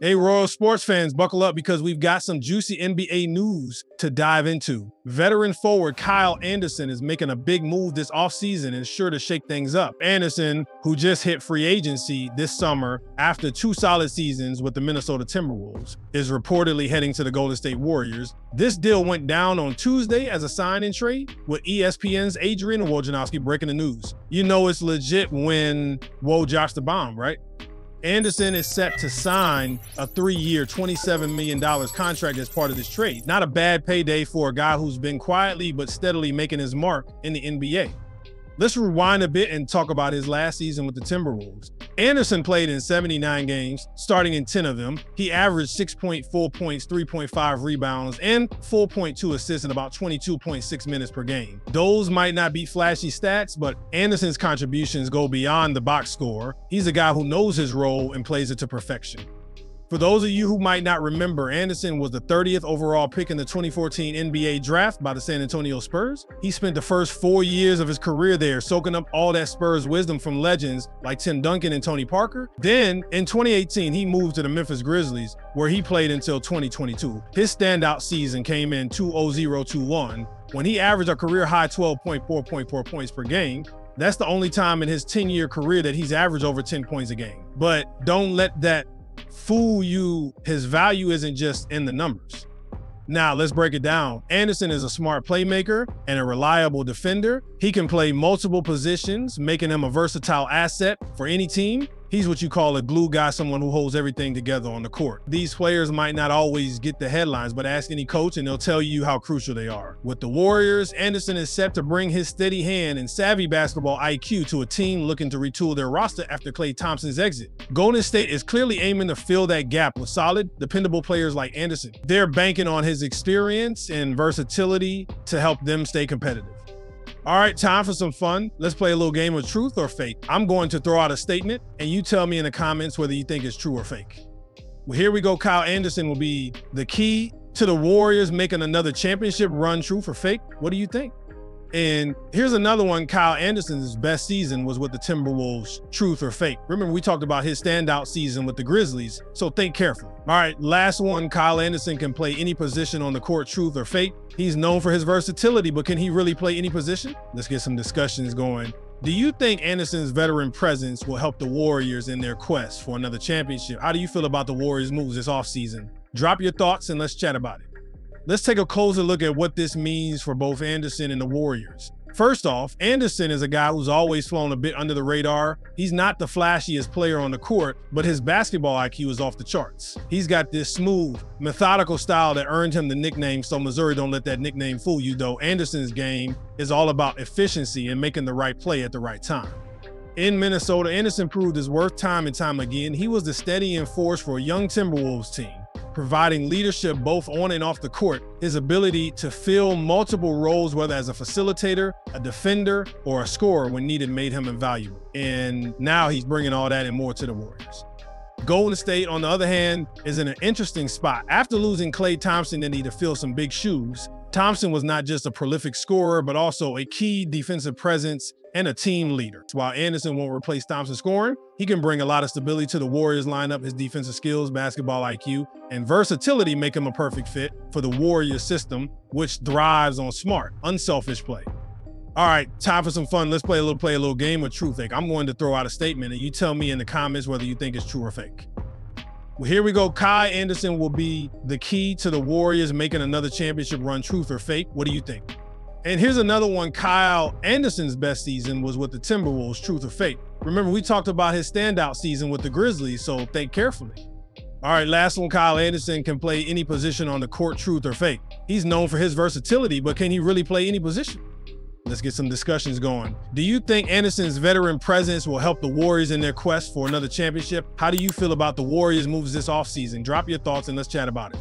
Hey, Royal sports fans, buckle up because we've got some juicy NBA news to dive into. Veteran forward Kyle Anderson is making a big move this offseason and sure to shake things up. Anderson, who just hit free agency this summer after two solid seasons with the Minnesota Timberwolves, is reportedly heading to the Golden State Warriors. This deal went down on Tuesday as a sign and trade, with ESPN's Adrian Wojnarowski breaking the news. You know it's legit when Woj drops the bomb, right? Anderson is set to sign a three-year, $27 million contract as part of this trade. Not a bad payday for a guy who's been quietly but steadily making his mark in the NBA. Let's rewind a bit and talk about his last season with the Timberwolves. Anderson played in 79 games, starting in 10 of them. He averaged 6.4 points, 3.5 rebounds, and 4.2 assists in about 22.6 minutes per game. Those might not be flashy stats, but Anderson's contributions go beyond the box score. He's a guy who knows his role and plays it to perfection. For those of you who might not remember, Anderson was the 30th overall pick in the 2014 NBA draft by the San Antonio Spurs. He spent the first four years of his career there, soaking up all that Spurs wisdom from legends like Tim Duncan and Tony Parker. Then, in 2018, he moved to the Memphis Grizzlies, where he played until 2022. His standout season came in 2-0-0-2-1, when he averaged a career high 12.4.4 points per game, that's the only time in his 10 year career that he's averaged over 10 points a game. But don't let that fool you, his value isn't just in the numbers. Now, let's break it down. Anderson is a smart playmaker and a reliable defender. He can play multiple positions, making him a versatile asset for any team. He's what you call a glue guy, someone who holds everything together on the court. These players might not always get the headlines, but ask any coach and they'll tell you how crucial they are. With the Warriors, Anderson is set to bring his steady hand and savvy basketball IQ to a team looking to retool their roster after Klay Thompson's exit. Golden State is clearly aiming to fill that gap with solid, dependable players like Anderson. They're banking on his experience and versatility to help them stay competitive. All right, time for some fun. Let's play a little game of truth or fake. I'm going to throw out a statement and you tell me in the comments whether you think it's true or fake. Well, here we go. Kyle Anderson will be the key to the Warriors making another championship run true for fake. What do you think? And here's another one. Kyle Anderson's best season was with the Timberwolves, truth or fake. Remember, we talked about his standout season with the Grizzlies, so think carefully. All right, last one. Kyle Anderson can play any position on the court, truth or fake. He's known for his versatility, but can he really play any position? Let's get some discussions going. Do you think Anderson's veteran presence will help the Warriors in their quest for another championship? How do you feel about the Warriors' moves this offseason? Drop your thoughts and let's chat about it. Let's take a closer look at what this means for both Anderson and the Warriors. First off, Anderson is a guy who's always flown a bit under the radar. He's not the flashiest player on the court, but his basketball IQ is off the charts. He's got this smooth, methodical style that earned him the nickname, so Missouri don't let that nickname fool you, though Anderson's game is all about efficiency and making the right play at the right time. In Minnesota, Anderson proved his worth time and time again. He was the steadying force for a young Timberwolves team providing leadership both on and off the court, his ability to fill multiple roles, whether as a facilitator, a defender, or a scorer when needed, made him invaluable. And now he's bringing all that and more to the Warriors. Golden State, on the other hand, is in an interesting spot. After losing Klay Thompson, they need to fill some big shoes. Thompson was not just a prolific scorer, but also a key defensive presence and a team leader. While Anderson won't replace Thompson scoring, he can bring a lot of stability to the Warriors lineup. His defensive skills, basketball IQ, and versatility make him a perfect fit for the Warriors system, which thrives on smart, unselfish play. All right, time for some fun. Let's play a little play a little game of true fake. I'm going to throw out a statement and you tell me in the comments whether you think it's true or fake. Well, here we go. Kyle Anderson will be the key to the Warriors making another championship run, truth or fake. What do you think? And here's another one. Kyle Anderson's best season was with the Timberwolves, truth or fake. Remember, we talked about his standout season with the Grizzlies, so think carefully. All right, last one. Kyle Anderson can play any position on the court, truth or fake. He's known for his versatility, but can he really play any position? Let's get some discussions going. Do you think Anderson's veteran presence will help the Warriors in their quest for another championship? How do you feel about the Warriors' moves this offseason? Drop your thoughts and let's chat about it.